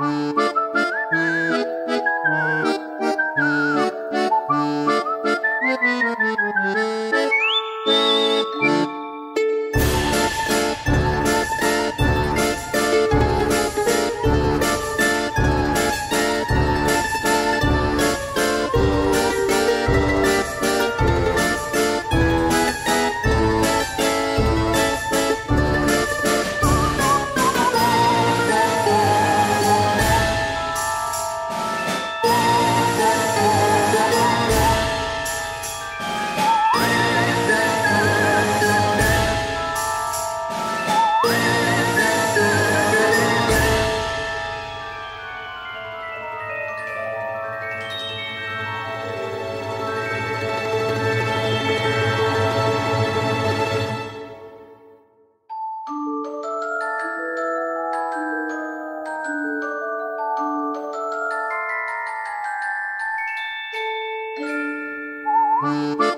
Música Música